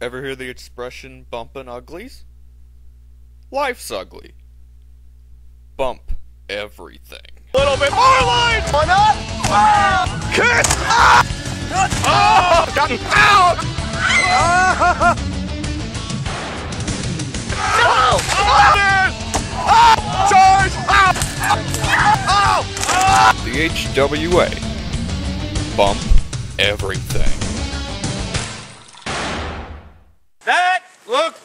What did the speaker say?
Ever hear the expression bumpin' uglies? Life's ugly. Bump everything. A little bit more line! Or not? Ah! Kiss! Ah! Oh! Gotten out! Ah! No! Oh! Charge! Oh! Oh! The HWA. Bump everything. Painful.